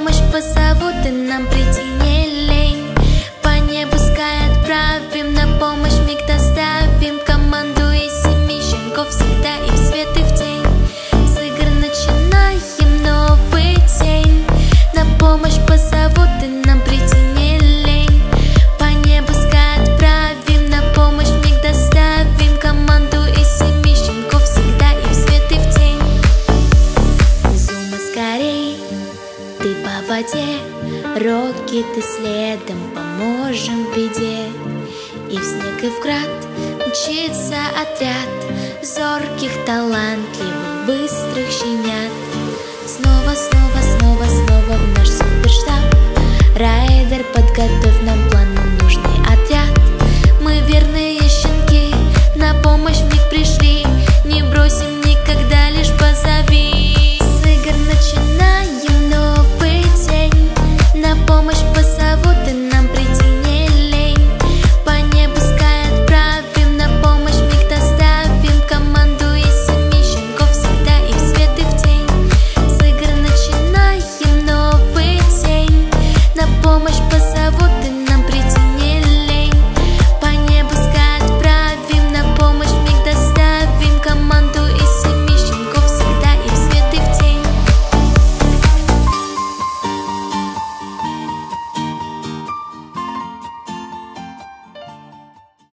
помощь позовут, и нам прийти не воде, роки ты следом Поможем беде. И в снег и в град мчится отряд Зорких, талантливых, быстрых щенят. Снова, снова, снова, снова в наш суперштаб. Райдер подготовил pomas passadas.